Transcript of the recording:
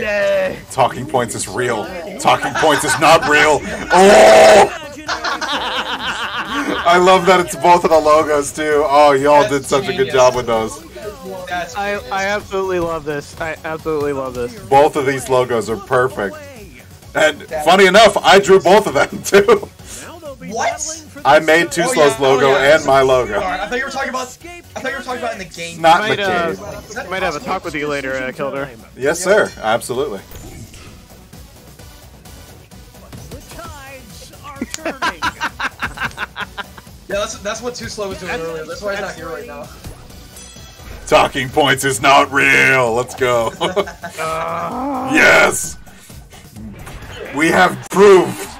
Yay! Talking points is real. Talking points is not real. Oh! I love that it's both of the logos too. Oh, y'all did such a good job with those. I I absolutely love this. I absolutely love this. Both of these logos are perfect. And funny enough, I drew both of them too. What? I made Two Oh, Slow's yeah, oh, logo yeah. and my logo. Sorry, I thought you were talking about. I thought you were talking about in the game. Not Might the uh, game. might have a talk with you later, uh, Keldor. Yes, sir. Absolutely. tides are turning Yeah, that's that's what Too Slow was doing earlier. That's why he's not here right now. Talking points is not real. Let's go. yes. We have proof.